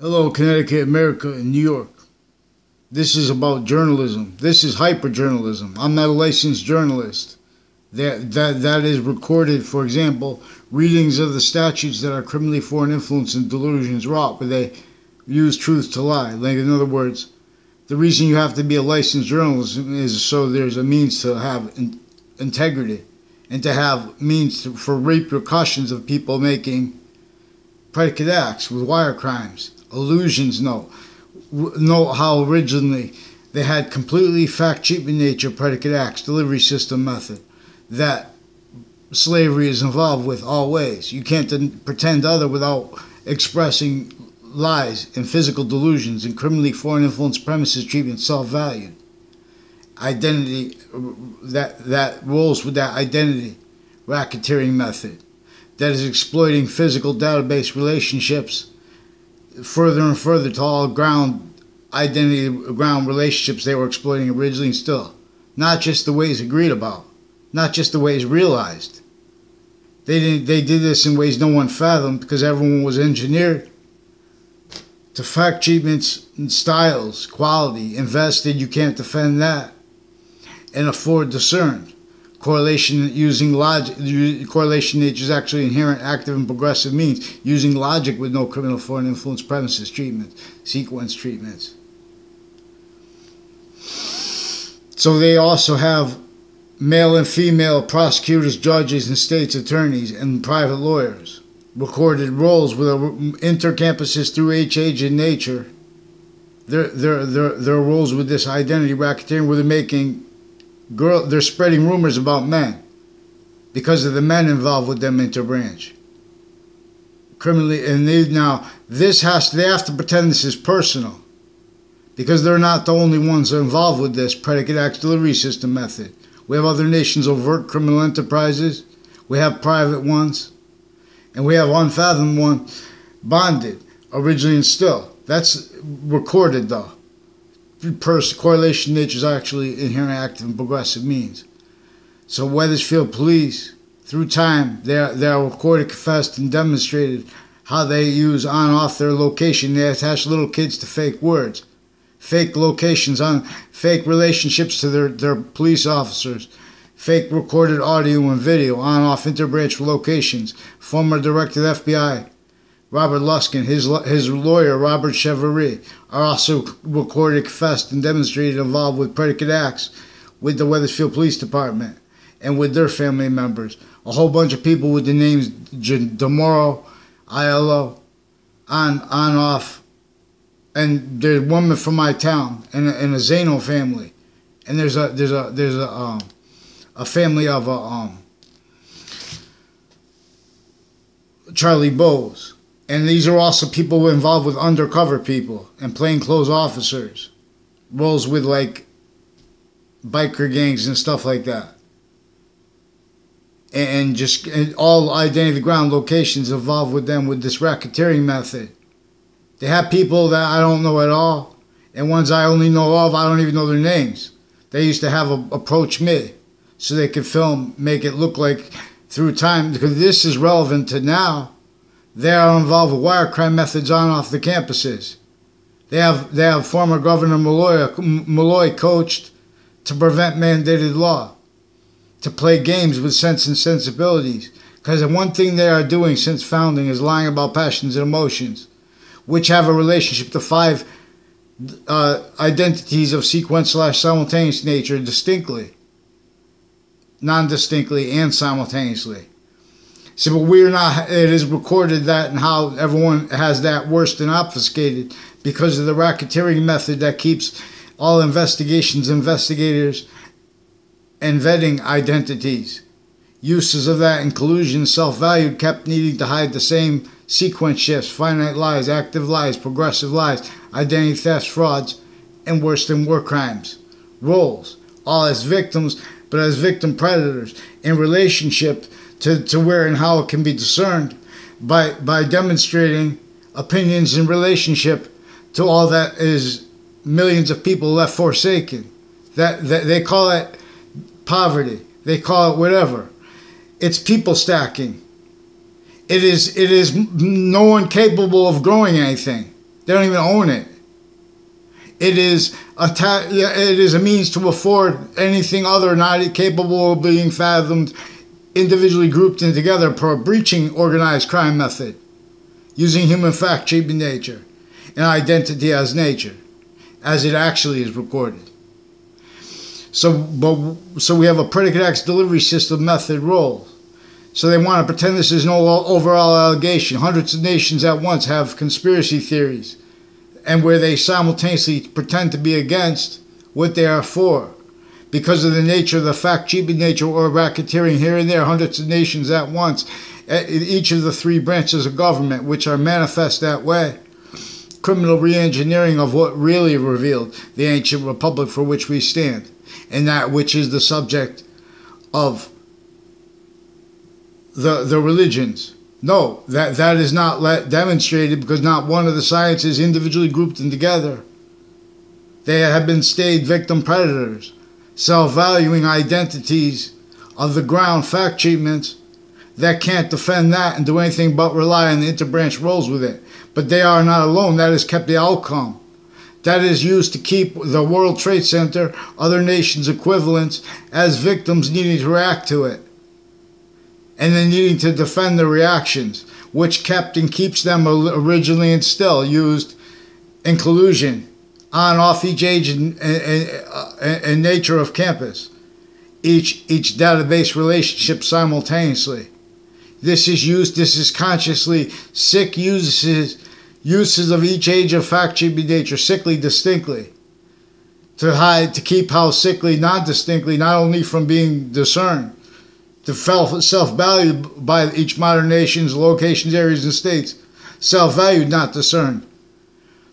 Hello, Connecticut, America, and New York. This is about journalism. This is hyperjournalism. I'm not a licensed journalist. That, that, that is recorded, for example, readings of the statutes that are criminally foreign influence and delusions wrought, where they use truth to lie. Like, in other words, the reason you have to be a licensed journalist is so there's a means to have in, integrity and to have means to, for repercussions of people making predicate acts with wire crimes illusions know know how originally they had completely fact cheap in nature predicate acts delivery system method that slavery is involved with always. You can't pretend other without expressing lies and physical delusions and criminally foreign influence premises treatment self-valued. Identity that that rolls with that identity racketeering method that is exploiting physical database relationships further and further to all ground identity ground relationships they were exploiting originally and still. Not just the ways agreed about, not just the ways realized. They didn't they did this in ways no one fathomed because everyone was engineered to fact treatments and styles, quality, invested, you can't defend that. And afford discerned correlation using logic correlation nature is actually inherent active and progressive means using logic with no criminal foreign influence premises treatment sequence treatments. So they also have male and female prosecutors judges and states attorneys and private lawyers recorded roles with intercampuses through H age and nature. Their, their, their, their roles with this identity racketeering where they're making girl they're spreading rumors about men because of the men involved with them interbranch. Criminally and they now this has they have to pretend this is personal because they're not the only ones involved with this predicate acts delivery system method. We have other nations overt criminal enterprises. We have private ones. And we have unfathomed one bonded originally and still. That's recorded though correlation nature is actually inherent active and progressive means. So Wethersfield police, through time, they are, they are recorded, confessed, and demonstrated how they use on off their location. They attach little kids to fake words, fake locations on fake relationships to their, their police officers, fake recorded audio and video on off interbranch locations. Former director of FBI Robert Luskin, his, his lawyer, Robert Chevrier, are also recorded, confessed, and demonstrated involved with predicate acts with the Wethersfield Police Department and with their family members. A whole bunch of people with the names DeMauro, Aiello, on, on, off. And there's a woman from my town and a, and a Zano family. And there's a, there's a, there's a, um, a family of a, um, Charlie Bowes and these are also people involved with undercover people and plainclothes officers, roles with like biker gangs and stuff like that. And just and all identity ground locations involved with them with this racketeering method. They have people that I don't know at all, and ones I only know of, I don't even know their names. They used to have a, approach me so they could film, make it look like through time, because this is relevant to now they are involved with wire crime methods on off the campuses. They have they have former Governor Malloy, Malloy coached to prevent mandated law, to play games with sense and sensibilities. Because the one thing they are doing since founding is lying about passions and emotions, which have a relationship to five uh, identities of sequence slash simultaneous nature distinctly, non distinctly, and simultaneously. So, but we're not, it is recorded that and how everyone has that worse than obfuscated because of the racketeering method that keeps all investigations, investigators, and vetting identities. Uses of that in collusion, self valued, kept needing to hide the same sequence shifts, finite lies, active lies, progressive lies, identity thefts, frauds, and worse than war crimes. Roles, all as victims, but as victim predators in relationship to, to where and how it can be discerned by, by demonstrating opinions in relationship to all that is millions of people left forsaken. That, that they call it poverty. They call it whatever. It's people stacking. It is it is no one capable of growing anything. They don't even own it. It is a ta- it is a means to afford anything other not capable of being fathomed, individually grouped and together per breaching organized crime method, using human fact, nature, and identity as nature, as it actually is recorded. So, but so we have a predicate acts delivery system method role. So they want to pretend this is no overall allegation. Hundreds of nations at once have conspiracy theories and where they simultaneously pretend to be against what they are for. Because of the nature of the fact cheaping nature or racketeering here and there, hundreds of nations at once, each of the three branches of government, which are manifest that way. Criminal re engineering of what really revealed the ancient republic for which we stand, and that which is the subject of the, the religions no, that, that is not let, demonstrated because not one of the sciences individually grouped them together. They have been stayed victim predators, self valuing identities of the ground fact treatments that can't defend that and do anything but rely on the interbranch roles with it. But they are not alone. That has kept the outcome. That is used to keep the World Trade Center, other nations' equivalents, as victims needing to react to it and then needing to defend the reactions, which kept and keeps them originally and still used in collusion on off each age and, and, and nature of campus, each each database relationship simultaneously. This is used. This is consciously sick uses uses of each age of fact should be nature sickly distinctly to hide to keep how sickly not distinctly not only from being discerned the self-valued by each modern nation's locations, areas, and states. Self-valued, not discerned.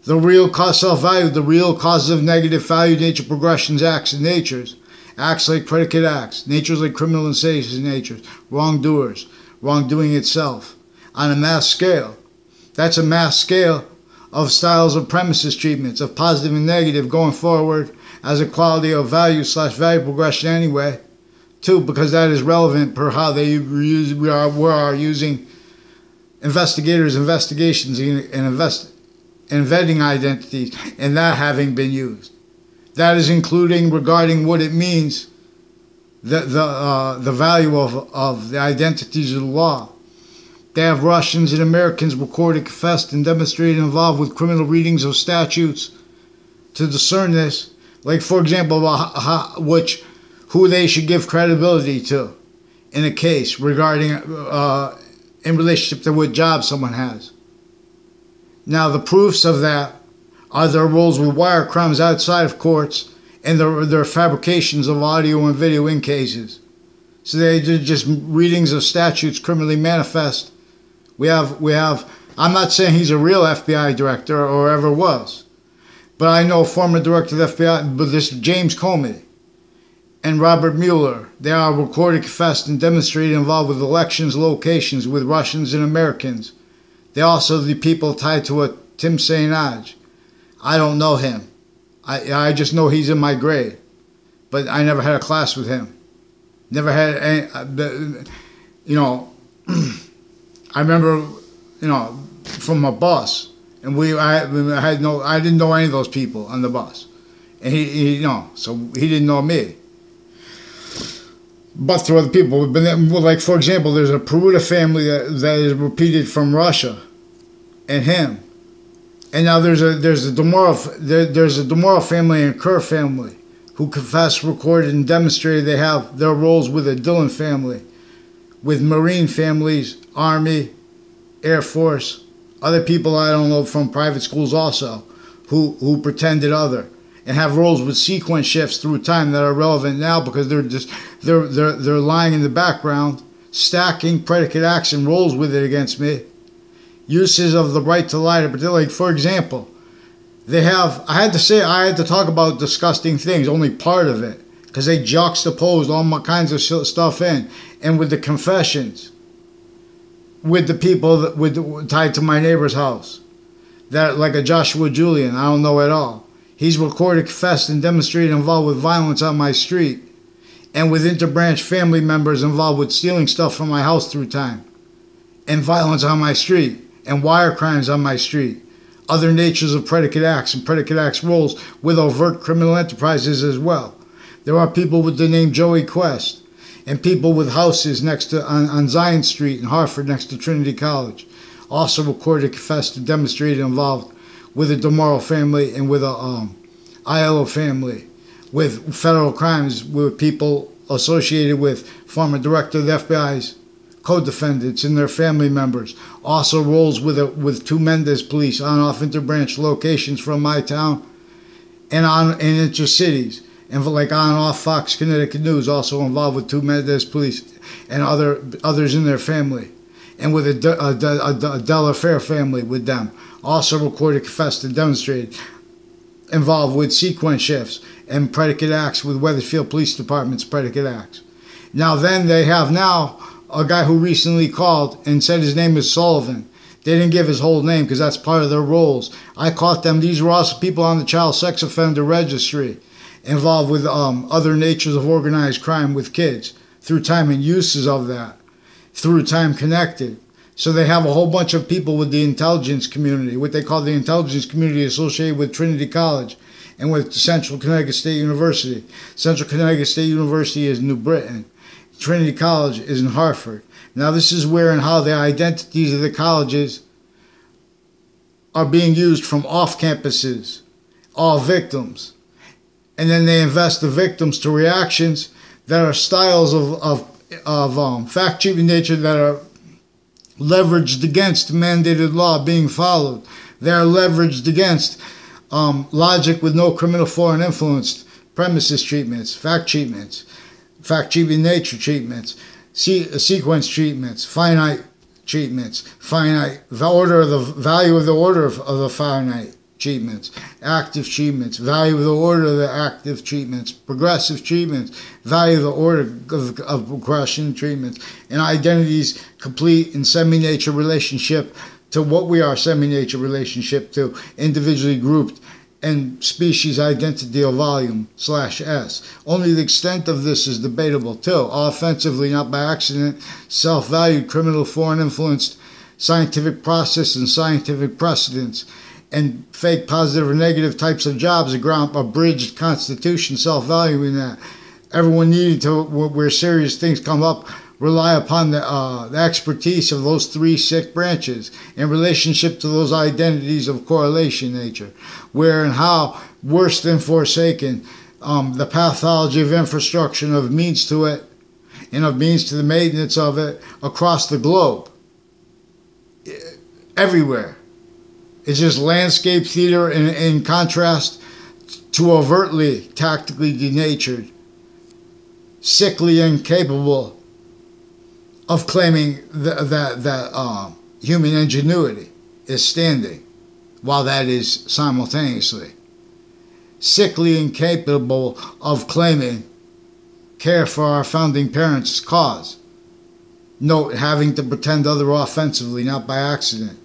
The real cause, self-value, the real causes of negative value, nature, progressions, acts, and natures. Acts like predicate acts. Natures like criminal and seditious natures. Wrongdoers. Wrongdoing itself. On a mass scale. That's a mass scale of styles of premises treatments, of positive and negative going forward as a quality of value slash value progression anyway too, because that is relevant per how they use we are we are using investigators, investigations, and invest and vetting identities, and that having been used. That is including regarding what it means, the the uh, the value of of the identities of the law. They have Russians and Americans recorded, confessed, and demonstrated involved with criminal readings of statutes to discern this. Like, for example, which who they should give credibility to in a case regarding uh, in relationship to what job someone has. Now, the proofs of that are their roles with wire crimes outside of courts and their, their fabrications of audio and video in cases. So they did just readings of statutes criminally manifest. We have, we have, I'm not saying he's a real FBI director or ever was, but I know former director of FBI, but this James Comey and Robert Mueller. They are recorded, confessed, and demonstrated involved with elections locations with Russians and Americans. They also the people tied to a Tim St. I don't know him. I, I just know he's in my grade. But I never had a class with him. Never had any, you know, I remember, you know, from a bus. And we, I, I had no, I didn't know any of those people on the bus. And he, he you know, so he didn't know me but through other people. But then, like for example, there's a Peruta family that, that is repeated from Russia, and him, and now there's a there's a Demora there, there's a Demora family and Kerr family who confessed, recorded, and demonstrated they have their roles with the Dillon family, with Marine families, Army, Air Force, other people I don't know from private schools also, who who pretended other and have roles with sequence shifts through time that are relevant now because they're just they're they're they're lying in the background, stacking predicate acts and roles with it against me. Uses of the right to lie, but like for example, they have. I had to say I had to talk about disgusting things, only part of it, because they juxtaposed all my kinds of stuff in, and with the confessions, with the people that with tied to my neighbor's house, that like a Joshua Julian, I don't know at all He's recorded, confessed, and demonstrated involved with violence on my street and with interbranch family members involved with stealing stuff from my house through time and violence on my street and wire crimes on my street. other natures of predicate acts and predicate acts roles with overt criminal enterprises as well. There are people with the name Joey Quest and people with houses next to on, on Zion Street in Hartford next to Trinity College. Also recorded, confessed, and demonstrated involved with the DeMauro family and with a um, Aiello family, with federal crimes, with people associated with former director of the FBI's co-defendants and their family members. Also roles with a, with two Mendez police on off interbranch locations from my town and on in intercities. And like on off Fox Connecticut News, also involved with two Mendez police and other others in their family. And with a, a, a, a Della Fair family with them. Also recorded, confessed, and demonstrated involved with sequence shifts and predicate acts with Wethersfield Police Department's predicate acts. Now then they have now a guy who recently called and said his name is Sullivan. They didn't give his whole name because that's part of their roles. I caught them. These were also people on the child sex offender registry involved with um, other natures of organized crime with kids through time and uses of that, through time connected. So they have a whole bunch of people with the intelligence community, what they call the intelligence community associated with Trinity College and with Central Connecticut State University. Central Connecticut State University is New Britain. Trinity College is in Hartford. Now, this is where and how the identities of the colleges are being used from off campuses, all victims. And then they invest the victims to reactions that are styles of, of, of um, fact cheating nature that are leveraged against mandated law being followed. They are leveraged against um, logic with no criminal foreign influenced premises treatments, fact treatments fact nature treatments, uh, sequence treatments, finite treatments, finite the order of the value of the order of, of the finite treatments, active treatments, value of the order of the active treatments, progressive treatments, value of the order of, of progression treatments, and identities complete in semi-nature relationship to what we are semi-nature relationship to individually grouped and species identity of volume slash S. Only the extent of this is debatable too. Offensively, not by accident, self-valued, criminal, foreign influenced scientific process and scientific precedents and fake positive or negative types of jobs, a ground abridged constitution, self-valuing that. Everyone needing to, where serious things come up, rely upon the, uh, the expertise of those three sick branches in relationship to those identities of correlation nature, where and how worse than forsaken um, the pathology of infrastructure of means to it and of means to the maintenance of it across the globe. Everywhere. It's just landscape theater in, in contrast to overtly tactically denatured, sickly incapable of claiming that that, that uh, human ingenuity is standing, while that is simultaneously sickly incapable of claiming care for our founding parents' cause. Note having to pretend other offensively, not by accident.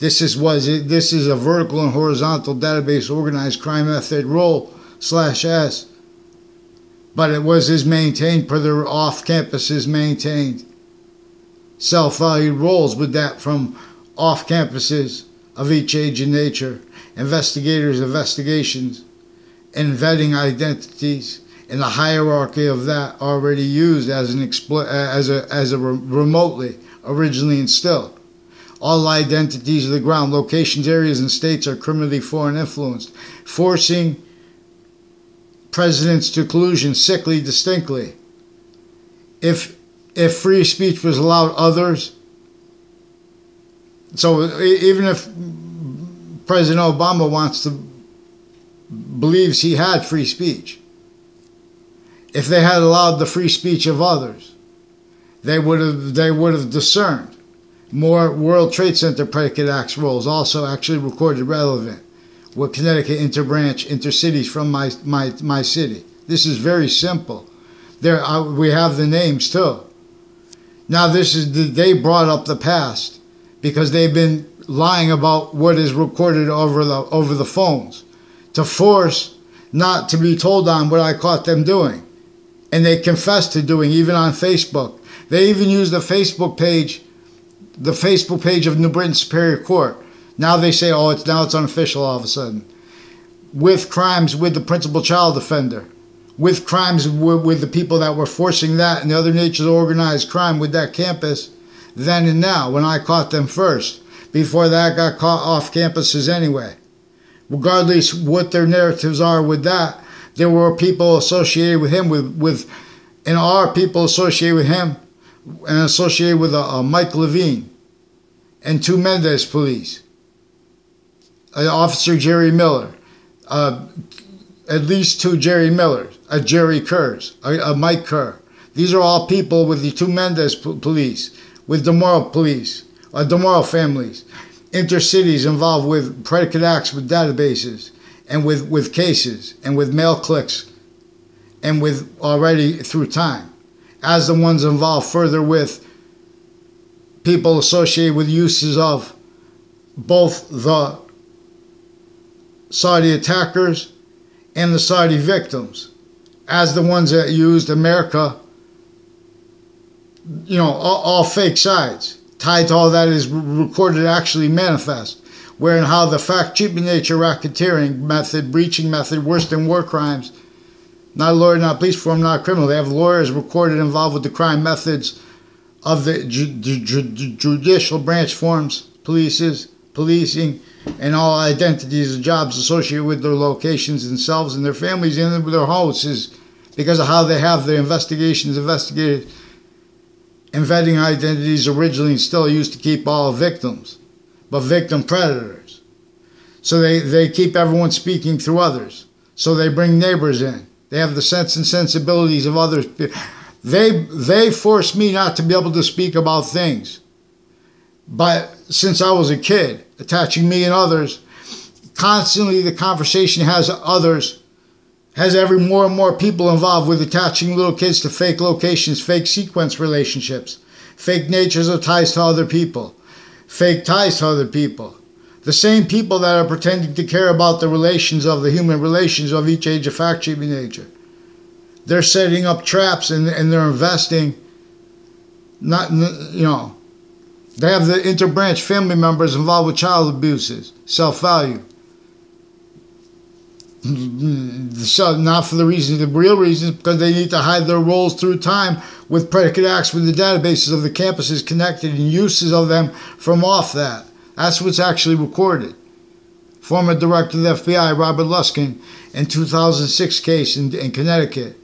This is was this is a vertical and horizontal database organized crime method role slash S. But it was is maintained per the off campuses maintained self-valued roles with that from off campuses of each age and nature, investigators' investigations, and vetting identities in the hierarchy of that already used as an expl- as a as a re- remotely originally instilled. All identities of the ground, locations, areas, and states are criminally foreign influenced, forcing presidents to collusion sickly distinctly. If if free speech was allowed others. So even if President Obama wants to believes he had free speech, if they had allowed the free speech of others, they would have they would have discerned more World Trade Center predicate acts roles also actually recorded relevant with Connecticut interbranch intercities from my my my city. This is very simple. There we have the names too. Now, this is they brought up the past because they've been lying about what is recorded over the over the phones to force not to be told on what I caught them doing, and they confessed to doing even on Facebook. They even used the Facebook page, the Facebook page of New Britain Superior Court. Now they say, oh, it's now it's unofficial all of a sudden. With crimes with the principal child offender, with crimes with, with the people that were forcing that and the other natures of organized crime with that campus, then and now, when I caught them first. Before that, got caught off campuses anyway. Regardless what their narratives are with that, there were people associated with him with with, and are people associated with him, and associated with a, a Mike Levine, and two Mendez police, uh, Officer Jerry Miller, uh, at least two Jerry Millers, a Jerry Kerrs, a, a Mike Kerr. These are all people with the two Mendez police with DeMauro police, uh, DeMauro families, intercities involved with predicate acts with databases and with, with cases and with mail clicks and with already through time, as the ones involved further with people associated with uses of both the Saudi attackers and the Saudi victims, as the ones that used America you know, all, all, fake sides. Tied to all that is recorded actually manifest, wherein how the fact cheaping nature racketeering method, breaching method, worse than war crimes, not a lawyer, not police form, not criminal. They have lawyers recorded involved with the crime methods of the ju- ju- ju- judicial branch forms, polices, policing, and all identities and jobs associated with their locations themselves and their families and their houses because of how they have their investigations investigated and vetting identities originally still used to keep all victims, but victim predators. So they, they keep everyone speaking through others. So they bring neighbors in. They have the sense and sensibilities of others. They, they force me not to be able to speak about things. But since I was a kid, attaching me and others, constantly the conversation has others has every more and more people involved with attaching little kids to fake locations, fake sequence relationships, fake natures of ties to other people, fake ties to other people. The same people that are pretending to care about the relations of the human relations of each age of fact shaping nature. They're setting up traps and, and they're investing, not, you know, they have the interbranch family members involved with child abuses, self value so not for the reason, the real reason, because they need to hide their roles through time with predicate acts with the databases of the campuses connected and uses of them from off that. That's what's actually recorded. Former director of the FBI, Robert Luskin, in 2006 case in, in Connecticut.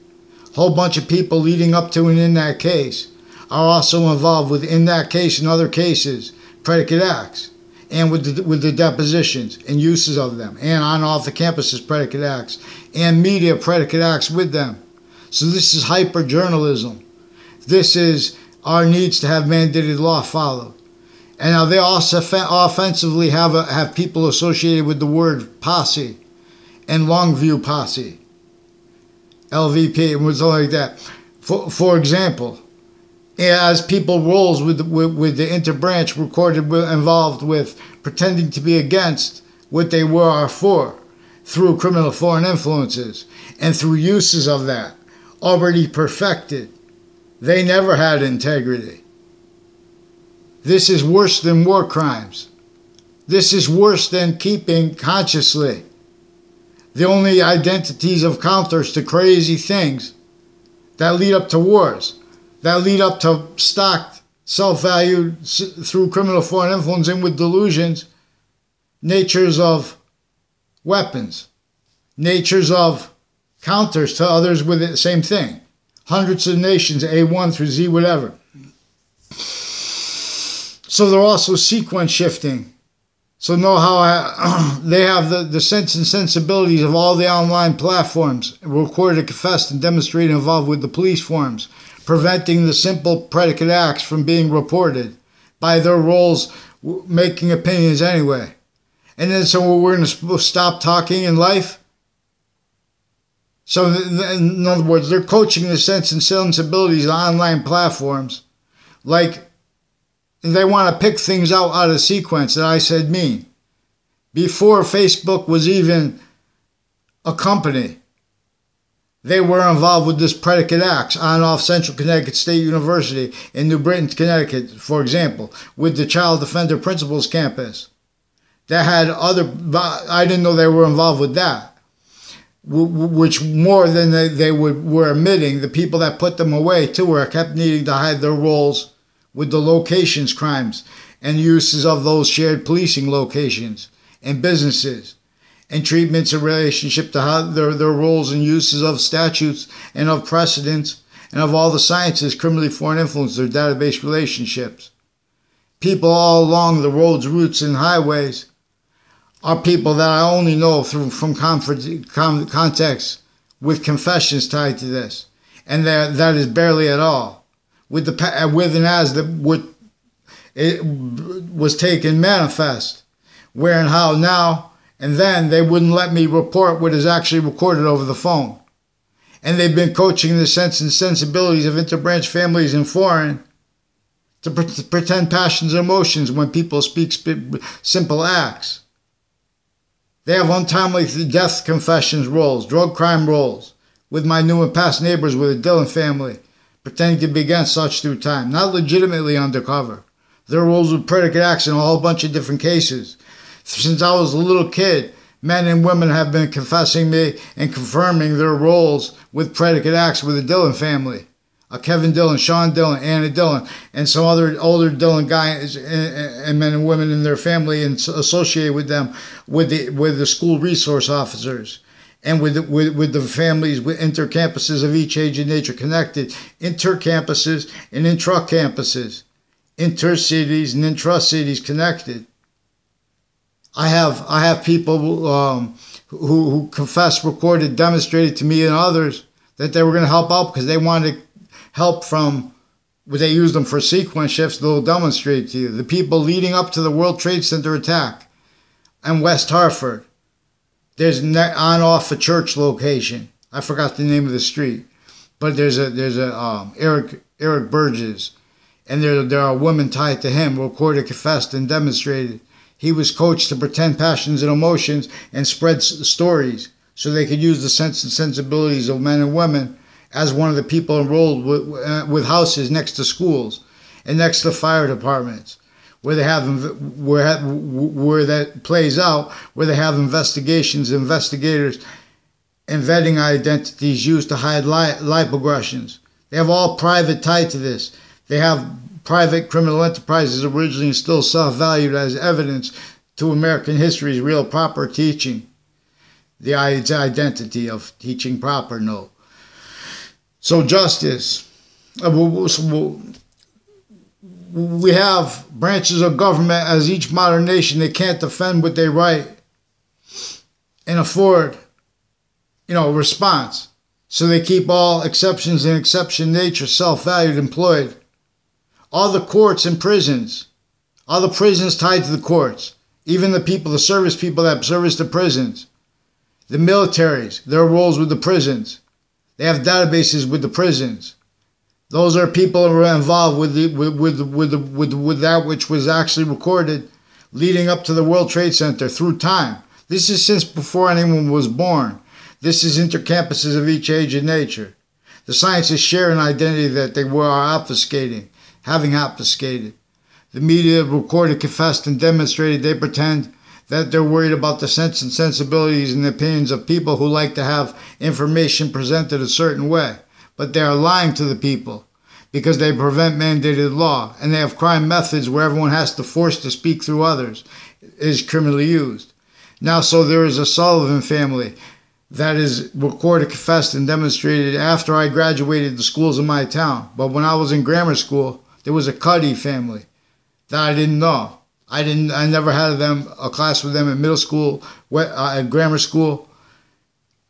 Whole bunch of people leading up to and in that case are also involved with in that case and other cases predicate acts and with the, with the depositions and uses of them, and on off the campuses predicate acts, and media predicate acts with them. So this is hyper journalism. This is our needs to have mandated law followed. And now they also offensively have a, have people associated with the word posse and Longview posse, LVP, and something like that. For, for example, as people roles with, with, with the interbranch recorded with, involved with pretending to be against what they were or for through criminal foreign influences and through uses of that already perfected. They never had integrity. This is worse than war crimes. This is worse than keeping consciously the only identities of counters to crazy things that lead up to wars that lead up to stocked, self valued through criminal foreign influence and with delusions, natures of weapons, natures of counters to others with the same thing. Hundreds of nations, A1 through Z, whatever. So they're also sequence shifting. So know how I, they have the, the sense and sensibilities of all the online platforms recorded, confessed, and demonstrated involved with the police forms preventing the simple predicate acts from being reported by their roles making opinions anyway. And then so we're going to stop talking in life. So in other words, they're coaching the sense and sensibilities of online platforms, like they want to pick things out out of sequence that I said mean. Before Facebook was even a company, they were involved with this predicate acts on off Central Connecticut State University in New Britain, Connecticut, for example, with the Child Defender Principals Campus. that had other. I didn't know they were involved with that. Which more than they, they would, were admitting, the people that put them away too were kept needing to hide their roles with the locations crimes and uses of those shared policing locations and businesses and treatments in relationship to how their, their roles and uses of statutes and of precedents and of all the sciences criminally foreign influence their database relationships. People all along the roads, routes, and highways are people that I only know through from context with confessions tied to this, and that that is barely at all. With the uh, with and as the what it was taken manifest, where and how now and then they wouldn't let me report what is actually recorded over the phone. And they've been coaching the sense and sensibilities of interbranch families and foreign to, pre- pretend passions and emotions when people speak sp- simple acts. They have untimely death confessions rolls, drug crime rolls, with my new and past neighbors with the Dillon family, pretending to be against such through time, not legitimately undercover. Their roles with predicate acts in a whole bunch of different cases, since I was a little kid, men and women have been confessing me and confirming their roles with predicate acts with the Dillon family. Uh, Kevin Dillon, Sean Dillon, Anna Dillon, and some other older Dillon guys and, men and women in their family and associated with them with the with the school resource officers and with the, with, with the families with intercampuses of each age and nature connected. Intercampuses and intra campuses intercities and intra cities connected I have I have people um, who, who confessed, recorded, demonstrated to me and others that they were going to help out because they wanted help from. They used them for sequence shifts. They'll demonstrate to you the people leading up to the World Trade Center attack and West Hartford. There's on off a church location. I forgot the name of the street, but there's a there's a um, Eric Eric Burgess, and there there are women tied to him, recorded, confessed, and demonstrated he was coached to pretend passions and emotions and spread stories so they could use the sense and sensibilities of men and women as one of the people enrolled with, uh, with houses next to schools and next to fire departments where they have where where that plays out where they have investigations investigators and vetting identities used to hide life aggressions. They have all private tied to this. They have private criminal enterprises originally and still self-valued as evidence to American history's real proper teaching. The identity of teaching proper, no. So justice. Uh, we have branches of government as each modern nation. They can't defend what they write and afford, you know, response. So they keep all exceptions and exception nature self-valued employed all the courts and prisons, all the prisons tied to the courts, even the people, the service people that service the prisons, the militaries, their roles with the prisons. They have databases with the prisons. Those are people who are involved with the, with with with, with with that which was actually recorded leading up to the World Trade Center through time. This is since before anyone was born. This is intercampuses of each age and nature. The sciences share an identity that they were obfuscating having obfuscated. The media recorded, confessed, and demonstrated they pretend that they're worried about the sense and sensibilities and the opinions of people who like to have information presented a certain way. But they are lying to the people because they prevent mandated law and they have crime methods where everyone has to force to speak through others is criminally used. Now, so there is a Sullivan family that is recorded, confessed, and demonstrated after I graduated the schools in my town. But when I was in grammar school, there was a Cuddy family that I didn't know. I didn't. I never had them a class with them in middle school, uh, grammar school,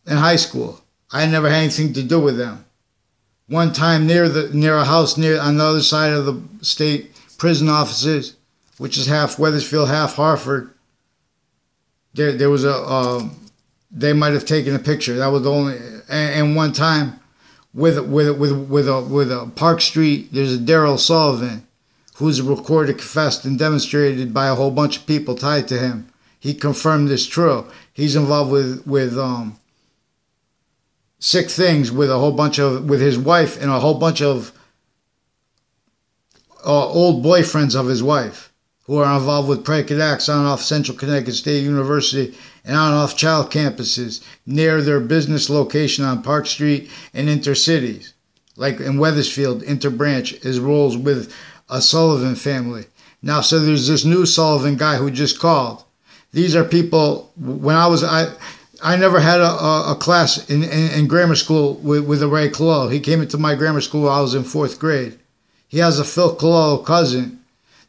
in high school. I never had anything to do with them. One time near the near a house near on the other side of the state prison offices, which is half Wethersfield, half Hartford. There, there was a. Uh, they might have taken a picture. That was the only. And, and one time, with with with with a with a Park Street. There's a Daryl Sullivan, who's recorded, confessed, and demonstrated by a whole bunch of people tied to him. He confirmed this true. He's involved with with um sick things with a whole bunch of with his wife and a whole bunch of uh, old boyfriends of his wife who are involved with predicate acts on off Central Connecticut State University and on off child campuses near their business location on Park Street and intercities, like in Wethersfield, Interbranch, is rolls with a Sullivan family. Now, so there's this new Sullivan guy who just called. These are people. When I was I, I never had a, a, a class in, in, in, grammar school with, with a Ray Collo. He came into my grammar school while I was in fourth grade. He has a Phil Collo cousin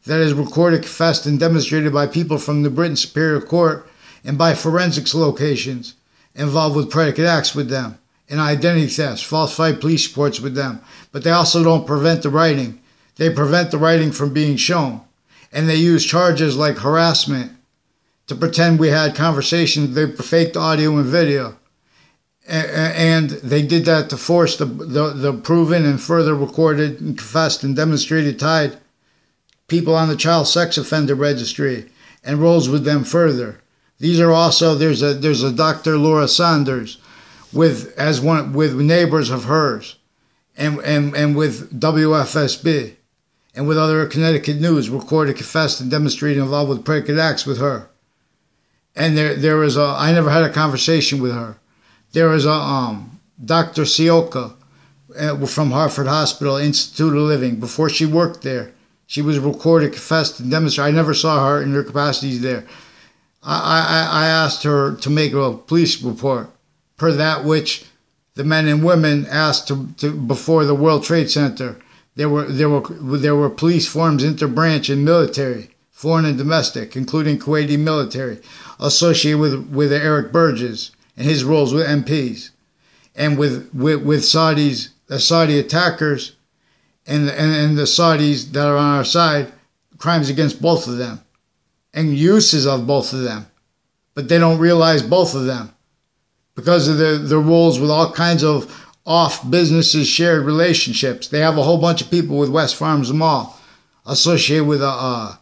that is recorded, confessed, and demonstrated by people from the Britain Superior Court and by forensics locations involved with predicate acts with them and identity thefts, falsified police reports with them. But they also don't prevent the writing. They prevent the writing from being shown. And they use charges like harassment to pretend we had conversations. They faked audio and video. And they did that to force the, the, the proven and further recorded and confessed and demonstrated tied people on the child sex offender registry and rolls with them further. These are also there's a there's a Dr. Laura Saunders with as one with neighbors of hers and and, and with WFSB and with other Connecticut news recorded, confessed, and demonstrated involved with predicate acts with her. And there there was a I never had a conversation with her. There is a um Dr. Sioka uh, from Hartford Hospital Institute of Living before she worked there she was recorded, confessed, and demonstrated. I never saw her in her capacities there. I, I, I asked her to make a police report per that which the men and women asked to, to before the World Trade Center. There were there were there were police forms interbranch and military, foreign and domestic, including Kuwaiti military, associated with with Eric Burgess and his roles with MPs, and with with, with Saudis, the Saudi attackers and, and, and the Saudis that are on our side, crimes against both of them and uses of both of them. But they don't realize both of them because of their, their roles with all kinds of off businesses, shared relationships. They have a whole bunch of people with West Farms Mall associated with a, a,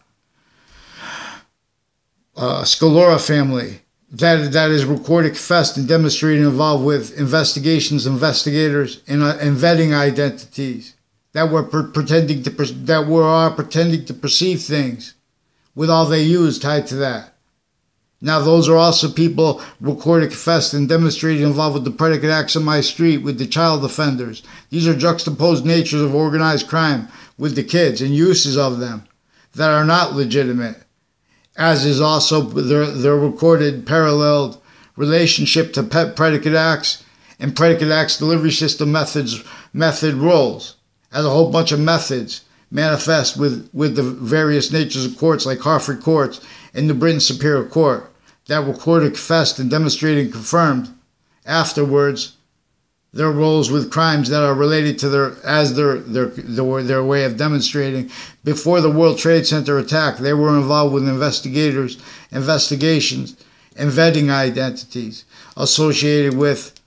a Scalora family that that is recorded, confessed, and demonstrated involved with investigations, investigators, and, uh, and vetting identities that were pretending to that were are pretending to perceive things with all they use tied to that. Now those are also people recorded, confessed, and demonstrated involved with the predicate acts on my street with the child offenders. These are juxtaposed natures of organized crime with the kids and uses of them that are not legitimate, as is also their, their recorded paralleled relationship to pet predicate acts and predicate acts delivery system methods method roles as a whole bunch of methods manifest with, with the various natures of courts like Hartford courts and the Britain Superior Court that were courted, confessed, and demonstrated and confirmed afterwards their roles with crimes that are related to their as their their their, their way of demonstrating. Before the World Trade Center attack they were involved with investigators investigations and vetting identities associated with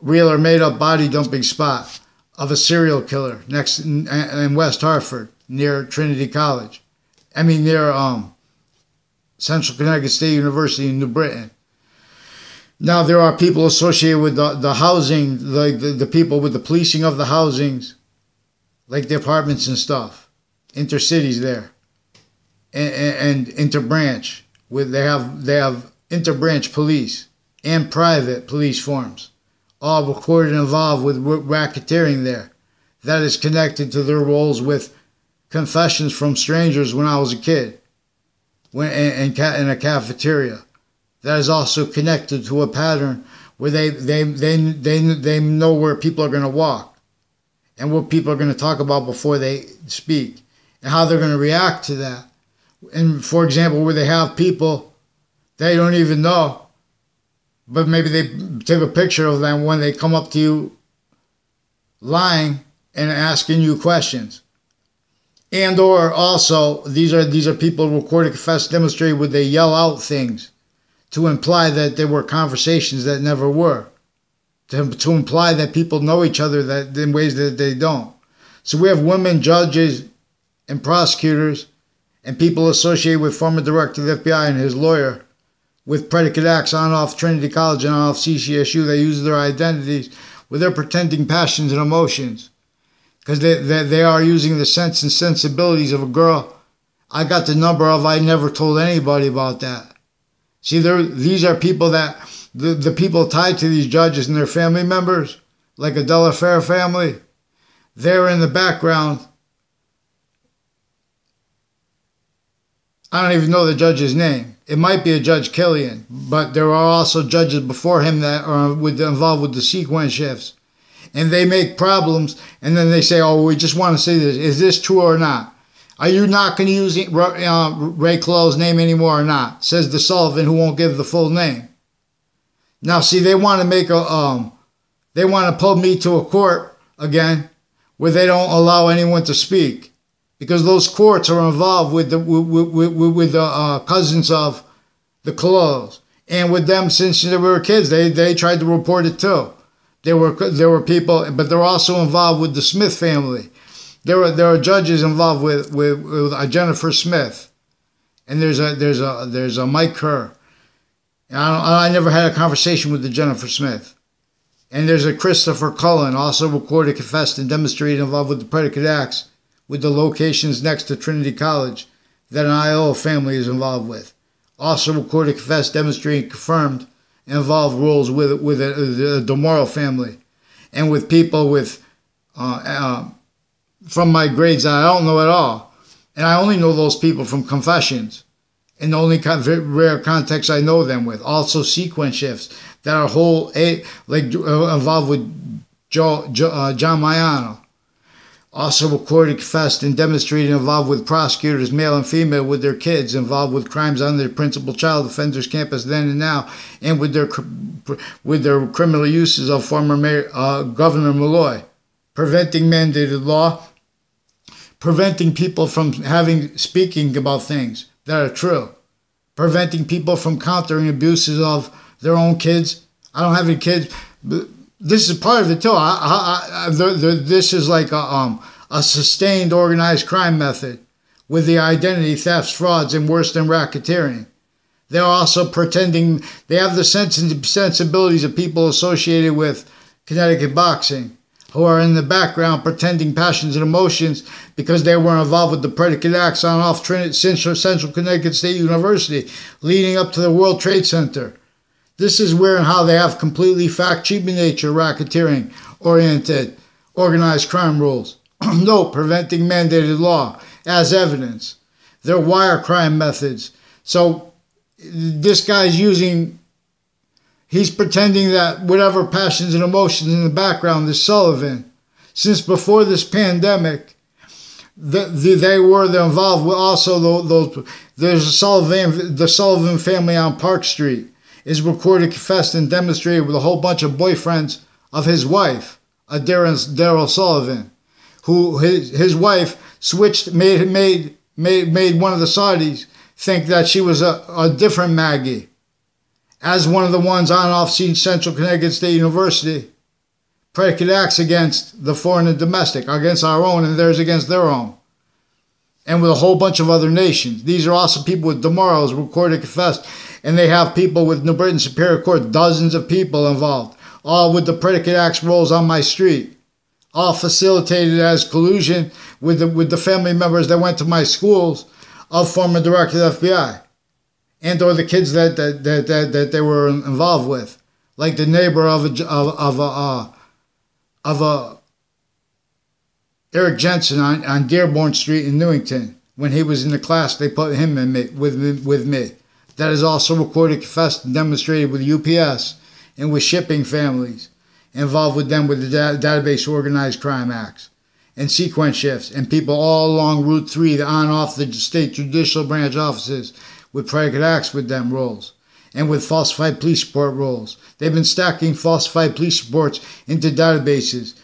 real or made up body dumping spot of a serial killer next in, in West Hartford near Trinity College. I mean, near um, Central Connecticut State University in New Britain. Now, there are people associated with the, the housing, like the, the people with the policing of the housings, like the apartments and stuff, intercities there, and, and, and interbranch. With they have they have interbranch police and private police forms all recorded involved with racketeering there. That is connected to their roles with confessions from strangers when I was a kid when, in, in a cafeteria. That is also connected to a pattern where they, they, they, they, they know where people are going to walk and what people are going to talk about before they speak and how they're going to react to that. And for example, where they have people they don't even know but maybe they take a picture of them when they come up to you lying and asking you questions. And or also these are these are people recorded, confess, demonstrate where they yell out things to imply that there were conversations that never were. To, to imply that people know each other that in ways that they don't. So we have women judges and prosecutors and people associated with former director of the FBI and his lawyer with predicate acts on off Trinity College and on off CCSU. They use their identities with their pretending passions and emotions because they, they, they are using the sense and sensibilities of a girl I got the number of. I never told anybody about that. See, there these are people that the, the people tied to these judges and their family members, like a De Fair family, they're in the background. I don't even know the judge's name. It might be a Judge Killian, but there are also judges before him that are with, involved with the sequence shifts. And they make problems, and then they say, oh, we just want to see this. Is this true or not? Are you not going to use uh, Ray Clow's name anymore or not? Says the Sullivan, who won't give the full name. Now, see, they want to make a, um, they want to pull me to a court again where they don't allow anyone to speak because those courts are involved with the with, with, with the uh, cousins of the Clows and with them since they were kids. They they tried to report it too. There were there were people, but they're also involved with the Smith family. There were there are judges involved with with, with Jennifer Smith, and there's a there's a there's a Mike Kerr. I, I never had a conversation with the Jennifer Smith. And there's a Christopher Cullen, also recorded, confessed, and demonstrated involved with the predicate acts with the locations next to Trinity College that an Aiello family is involved with. Also recorded, confessed, demonstrated, confirmed involved roles with with the DeMauro family, and with people with uh, uh, from my grades I don't know at all, and I only know those people from confessions in the only kind of rare context I know them with. Also, sequence shifts that are whole a like uh, involved with Joe, Joe, uh, John Maiano. Also recorded, confessed, and demonstrated involved with prosecutors, male and female, with their kids, involved with crimes on their principal child offenders campus then and now, and with their with their criminal uses of former Mayor, uh, Governor Malloy, preventing mandated law, preventing people from having speaking about things that are true, preventing people from countering abuses of their own kids. I don't have any kids. But this is part of it too. I, I, I, the, the, this is like a, um, a sustained organized crime method with the identity thefts, frauds, and worse than racketeering. They're also pretending they have the sensibilities of people associated with Connecticut boxing who are in the background pretending passions and emotions because they were involved with the predicate acts on off Central, Central Connecticut State University leading up to the World Trade Center. This is where and how they have completely fact cheating nature racketeering oriented organized crime rules. no, preventing mandated law as evidence. Their wire crime methods. So this guy's using He's pretending that whatever passions and emotions in the background is Sullivan. Since before this pandemic, the, the, they were involved with also those. There's a Sullivan, the Sullivan family on Park Street is recorded, confessed, and demonstrated with a whole bunch of boyfriends of his wife, a Daryl Sullivan, who his, his wife switched, made made made made one of the Saudis think that she was a, a different Maggie as one of the ones on and off scene Central Connecticut State University. Predicate acts against the foreign and domestic, against our own and theirs against their own. And with a whole bunch of other nations. These are also people with DeMauros, recorded confessed, and they have people with New Britain Superior Court, dozens of people involved, all with the predicate acts rolls on my street. All facilitated as collusion with the, with the family members that went to my schools of former director of the FBI and or the kids that that, that, that, that they were involved with, like the neighbor of a of, of a uh, of a Eric Jensen on, on Dearborn Street in Newington. When he was in the class, they put him in me, with me, with me. That is also recorded, confessed, and demonstrated with UPS and with shipping families involved with them with the da- database organized crime acts and sequence shifts and people all along Route 3 on off the state judicial branch offices with predicate acts with them rolls and with falsified police report rolls. They've been stacking falsified police reports into databases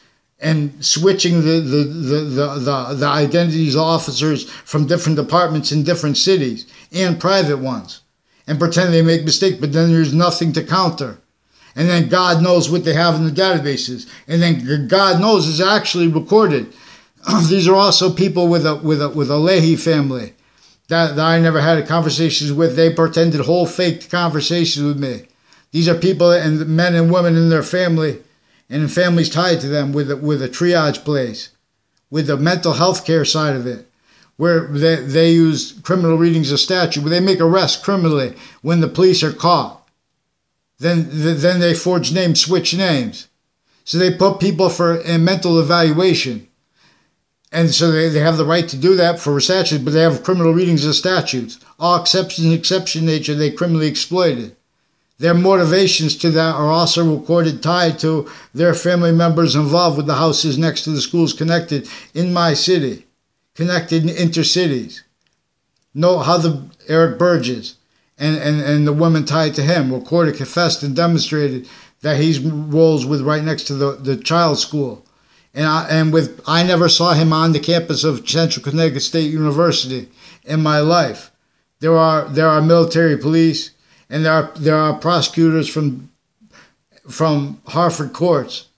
and switching the, the, the, the, the, the identities of officers from different departments in different cities and private ones and pretend they make mistakes, but then there's nothing to counter. And then God knows what they have in the databases. And then God knows it's actually recorded. These are also people with a with a with a Leahy family that, that I never had conversations with. They pretended whole fake conversations with me. These are people and men and women in their family and families tied to them with a, with a triage place, with the mental health care side of it, where they, they use criminal readings of statute, where they make arrests criminally when the police are caught. Then, then they forge names, switch names. So they put people for a mental evaluation. And so they, they have the right to do that for statutes, but they have criminal readings of statutes. All exceptions, exception nature, they criminally exploited. Their motivations to that are also recorded tied to their family members involved with the houses next to the schools connected in my city, connected in intercities. Note how the Eric Burgess and, and, and the women tied to him recorded, confessed, and demonstrated that he rolls with right next to the, the child school and I, and with I never saw him on the campus of Central Connecticut State University in my life. There are there are military police and there are there are prosecutors from from Hartford courts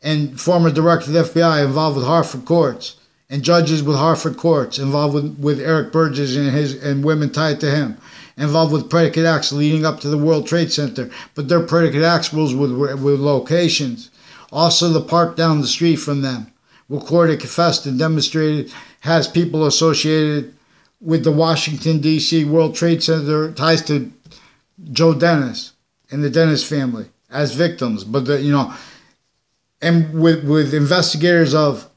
and former director of the FBI involved with Hartford courts and judges with Hartford courts involved with, with Eric Burgess and his and women tied to him involved with predicate acts leading up to the World Trade Center, but their predicate acts rules with with locations also, the park down the street from them, recorded, confessed, and demonstrated, has people associated with the Washington, D.C. World Trade Center, ties to Joe Dennis and the Dennis family as victims. But, the, you know, and with, with investigators of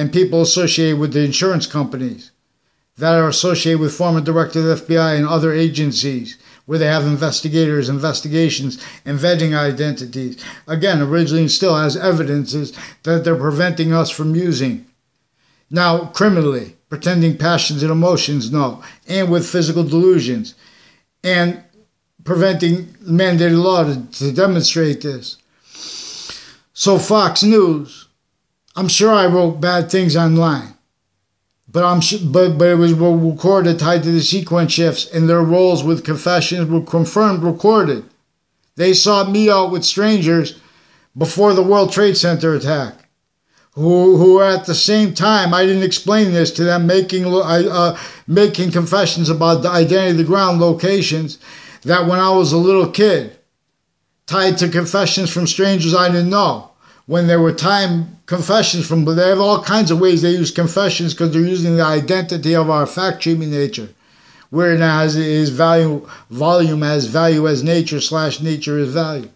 and people associated with the insurance companies that are associated with former director of the FBI and other agencies where they have investigators, investigations, and vetting identities. Again, originally and still has evidences that they're preventing us from using. Now, criminally, pretending passions and emotions, no, and with physical delusions, and preventing mandated law to, to demonstrate this. So, Fox News, I'm sure I wrote bad things online. But I'm but but it was recorded tied to the sequence shifts, and their roles with confessions were confirmed recorded. They saw me out with strangers before the World Trade Center attack, who who at the same time I didn't explain this to them, making uh, making confessions about the identity of the ground locations that when I was a little kid, tied to confessions from strangers I didn't know when there were time confessions from, they have all kinds of ways they use confessions because they're using the identity of our fact treatment nature, where it has is value volume as value as nature slash nature is value.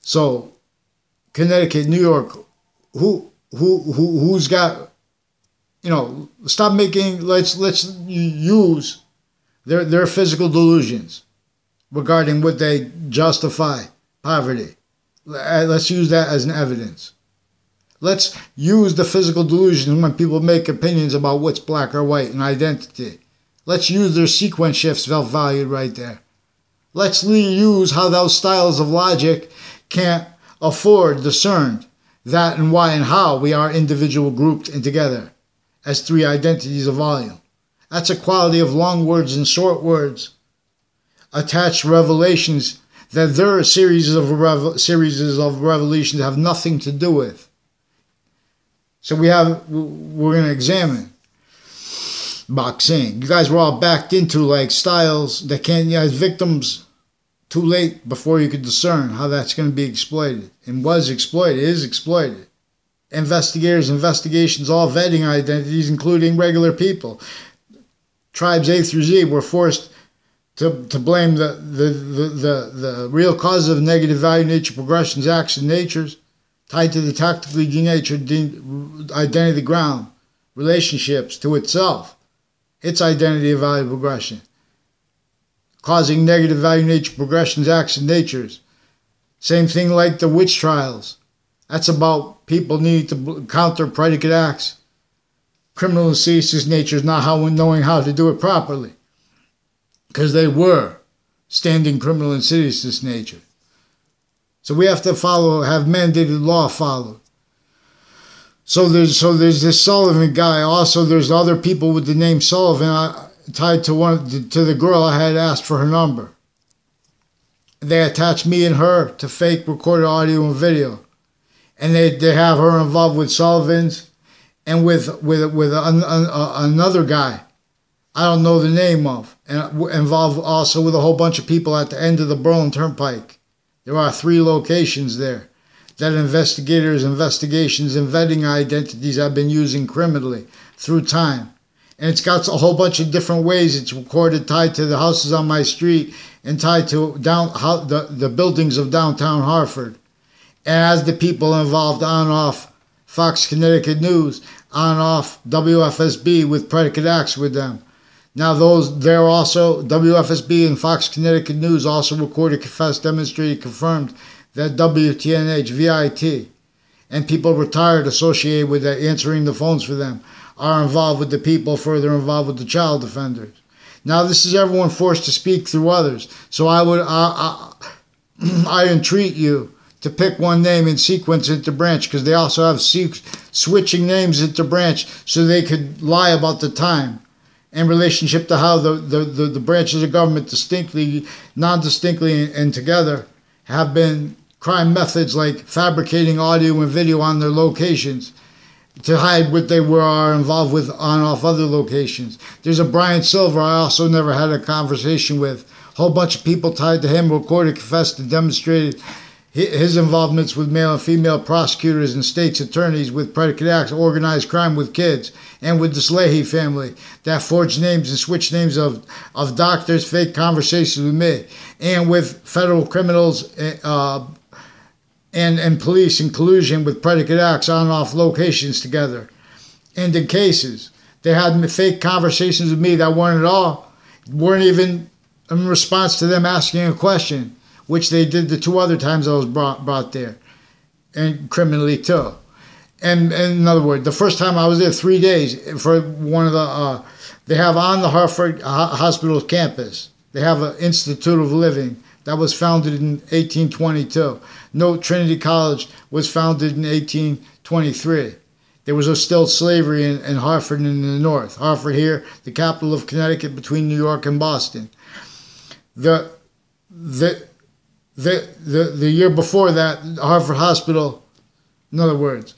So, Connecticut, New York, who who who who's got, you know, stop making let's let's use their their physical delusions regarding what they justify poverty Uh, let's use that as an evidence. Let's use the physical delusion when people make opinions about what's black or white and identity. Let's use their sequence shifts self-valued right there. Let's use how those styles of logic can't afford discerned that and why and how we are individual grouped and together as three identities of volume. That's a quality of long words and short words. Attached revelations that there are series of revel- series of revelations have nothing to do with. So we have we're going to examine boxing. You guys were all backed into like styles that can't you as victims too late before you could discern how that's going to be exploited and was exploited is exploited. Investigators, investigations, all vetting identities, including regular people. Tribes A through Z were forced to, to blame the, the, the, the, the real cause of negative value nature progressions, action natures, tied to the tactically denatured identity ground, relationships to itself, its identity of value progression, causing negative value nature progressions, action natures. Same thing like the witch trials. That's about people needing to counter predicate acts. Criminal natures nature is not how knowing how to do it properly because they were standing criminal and this nature. So we have to follow, have mandated law followed. So there's so there's this Sullivan guy. Also, there's other people with the name Sullivan I, tied to one to the girl I had asked for her number. They attach me and her to fake recorded audio and video, and they, they have her involved with Sullivan's and with with with an, an, another guy I don't know the name of, and involved also with a whole bunch of people at the end of the Berlin Turnpike. There are three locations there that investigators, investigations, and vetting identities have been using criminally through time and it's got a whole bunch of different ways it's recorded tied to the houses on my street and tied to down how, the, the buildings of downtown Hartford. And as the people involved on off Fox Connecticut News, on off WFSB with predicate acts with them. Now those they're also WFSB and Fox Connecticut News also recorded, confessed, demonstrated, confirmed that WTNH VIT and people retired associated with that answering the phones for them are involved with the people further involved with the child offenders. Now, this is everyone forced to speak through others. So I would, I, I, I entreat you to pick one name in sequence into branch because they also have switching names into branch so they could lie about the time in relationship to how the, the, the, the branches of government distinctly, non-distinctly and together have been crime methods like fabricating audio and video on their locations to hide what they were are involved with on off other locations. There's a Brian Silver I also never had a conversation with. A whole bunch of people tied to him recorded, confessed, and demonstrated his involvements with male and female prosecutors and state's attorneys with predicate acts, organized crime with kids, and with the Slahy family that forged names and switched names of, of doctors, fake conversations with me, and with federal criminals uh, and, and police in collusion with predicate acts on and off locations together. And in cases, they had fake conversations with me that weren't at all, weren't even in response to them asking a question, which they did the two other times I was brought, brought there, and criminally too. And, and in other words, the first time I was there, three days for one of the, uh, they have on the Hartford Hospital campus, they have an Institute of Living that was founded in 1822. No, Trinity College was founded in 1823. There was still slavery in, in Hartford in the north. Hartford here, the capital of Connecticut between New York and Boston. The, the, the, the, the year before that, Hartford Hospital, in other words,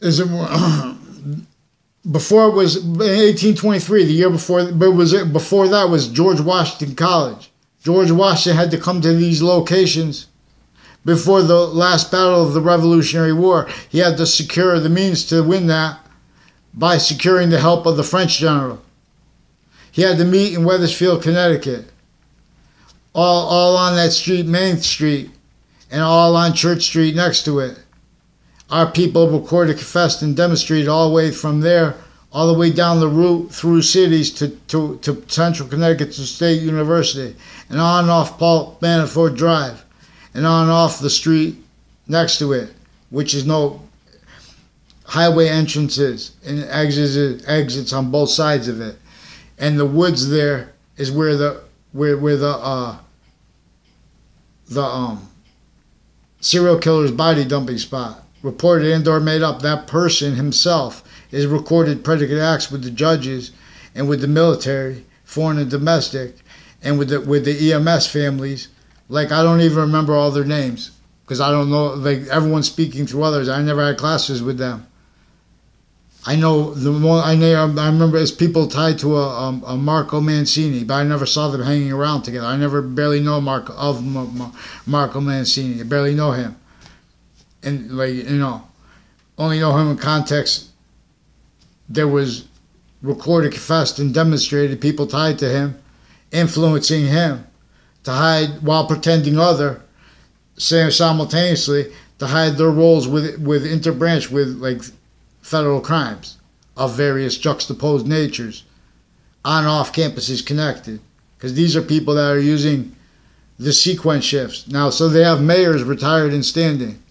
is it, before it was 1823, the year before, but was it before that was George Washington College. George Washington had to come to these locations before the last battle of the Revolutionary War. He had to secure the means to win that by securing the help of the French general. He had to meet in Wethersfield, Connecticut, all, all on that street, Main Street, and all on Church Street next to it. Our people recorded, confessed, and demonstrated all the way from there all the way down the route through cities to, to, to Central Connecticut State University, and on and off Paul Manafort Drive, and on and off the street next to it, which is no highway entrances and exits, exits on both sides of it. And the woods there is where the where where the uh the um serial killer's body dumping spot reported and or made up that person himself is recorded predicate acts with the judges and with the military, foreign and domestic, and with the with the EMS families. Like I don't even remember all their names because I don't know. Like everyone's speaking through others. I never had classes with them. I know the one I know. I remember as people tied to a, a, a, Marco Mancini, but I never saw them hanging around together. I never barely know Marco of Marco Mancini. I barely know him, and like you know, only know him in context there was recorded, confessed, and demonstrated people tied to him, influencing him to hide while pretending other, simultaneously to hide their roles with with interbranch with like federal crimes of various juxtaposed natures on off campuses connected because these are people that are using the sequence shifts now so they have mayors retired and standing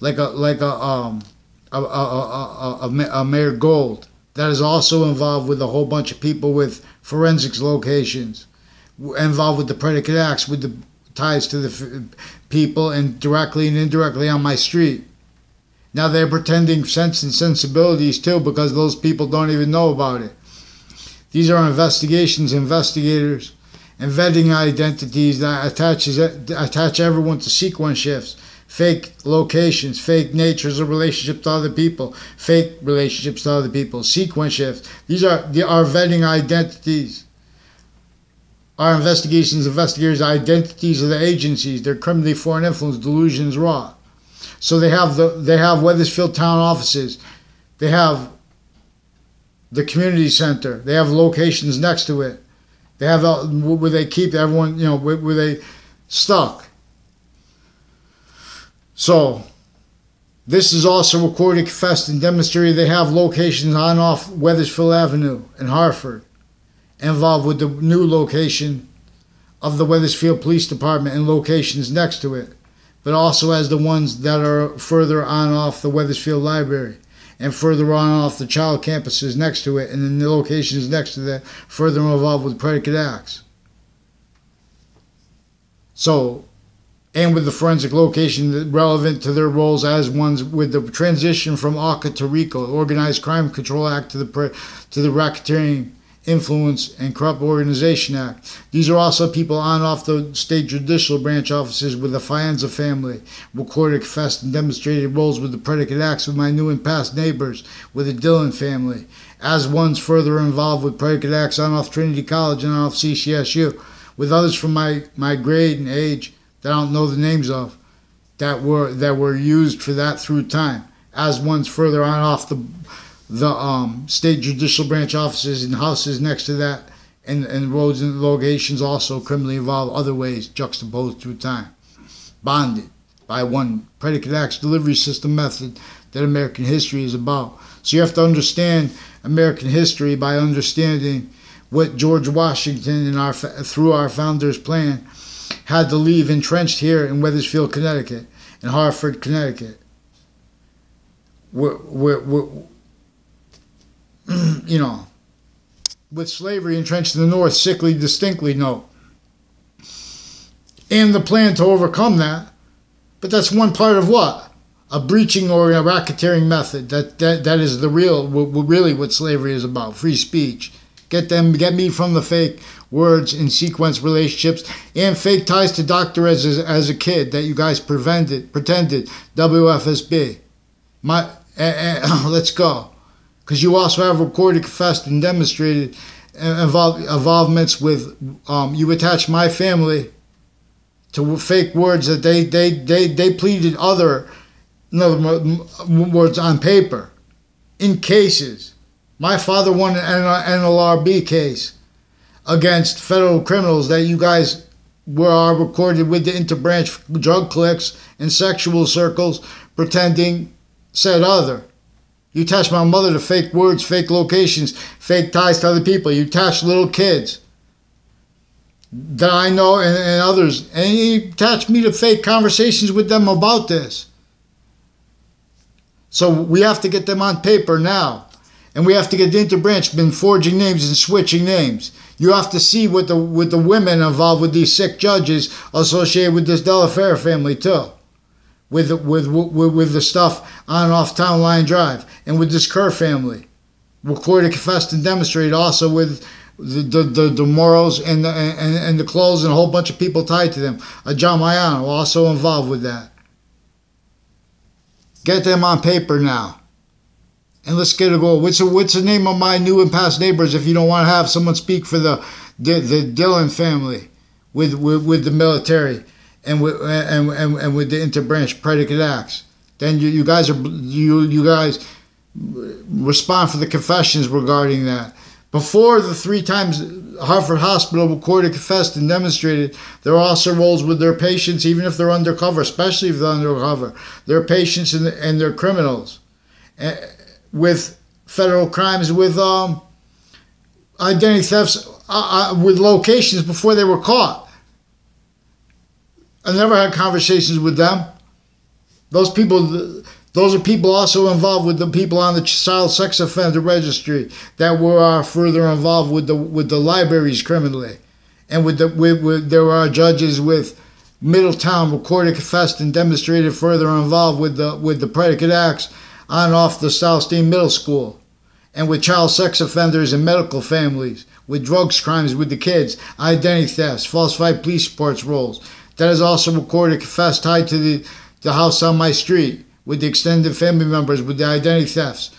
like a like a um a, a, a, a, mayor gold that is also involved with a whole bunch of people with forensics locations, involved with the predicate acts, with the ties to the people, and directly and indirectly on my street. Now they're pretending sense and sensibilities too because those people don't even know about it. These are investigations, investigators, and vetting identities that attaches attach everyone to sequence shifts fake locations, fake natures of relationship to other people, fake relationships to other people, sequence shifts. These are the, our vetting identities. Our investigations, investigators' identities of the agencies, their criminally foreign influence, delusions, raw. So they have the they have Wethersfield town offices, they have the community center. They have locations next to it. They have where they keep everyone, you know, where, where they stuck. So, this is also recorded, confessed, and demonstrated. They have locations on off Wethersfield Avenue in Hartford, involved with the new location of the Wethersfield Police Department and locations next to it, but also as the ones that are further on off the Wethersfield Library and further on off the child campuses next to it, and then the locations next to that further involved with predicate acts. So, and with the forensic location relevant to their roles as ones with the transition from ACA to RICO, Organized Crime Control Act, to the to the Racketeering Influence and Corrupt Organization Act. These are also people on off the state judicial branch offices with the Fianza family, recorded, confessed, and demonstrated roles with the predicate acts with my new and past neighbors, with the Dillon family, as ones further involved with predicate acts on off Trinity College and off CCSU, with others from my, my grade and age that I don't know the names of, that were that were used for that through time, as ones further on off the the um, state judicial branch offices and houses next to that, and, and roads and locations also criminally involved other ways juxtaposed through time. Bonded by one predicate acts delivery system method that American history is about. So you have to understand American history by understanding what George Washington and our through our founders' plan had to leave entrenched here in Wethersfield, Connecticut, in Hartford, Connecticut. We're, we're, we're, you know, with slavery entrenched in the North, sickly distinctly no. And the plan to overcome that. But that's one part of what? A breaching or a racketeering method. That that, that is the real, really what slavery is about. Free speech. Get them, get me from the fake words in sequence relationships and fake ties to doctor as as a kid that you guys prevented, pretended. WFSB. My, eh, eh, let's go because you also have recorded, confessed, and demonstrated involve, involvements with. Um, you attach my family to fake words that they they they they pleaded other, in other words, on paper, in cases. My father won an NLRB case against federal criminals that you guys were are recorded with the interbranch drug cliques and sexual circles pretending said other. You attach my mother to fake words, fake locations, fake ties to other people. You attach little kids that I know and, and others. And you attach me to fake conversations with them about this. So we have to get them on paper now. And we have to get the interbranch been forging names and switching names. You have to see what the with the women involved with these sick judges associated with this Delafair family too with with with, with the stuff on and off Town Line Drive, and with this Kerr family, recorded, confessed, and demonstrated also with the the, the, the morals and the and, and the clothes and a whole bunch of people tied to them. A John Mayano also involved with that. Get them on paper now. And let's get a going. What's what's the name of my new and past neighbors if you don't want to have someone speak for the the, the Dillon family with, with, with the military? And with and, and, and with the interbranch predicate acts. Then you, you guys are you you guys respond for the confessions regarding that. Before the three times Hartford Hospital recorded, confessed, and demonstrated, there are also roles with their patients, even if they're undercover, especially if they're undercover. Their patients and, and their criminals, uh, with federal crimes, with um, identity thefts, uh, uh, with locations before they were caught. I never had conversations with them. Those people, those are people also involved with the people on the child sex offender registry that were uh, further involved with the with the libraries criminally, and with the with, with there are judges with Middletown recorded, confessed, and demonstrated further involved with the with the predicate acts on and off the Southstein Middle School, and with child sex offenders and medical families, with drugs crimes with the kids, identity thefts, falsified police reports rolls that is also recorded, confessed, tied to the, the house on my street with the extended family members with the identity thefts.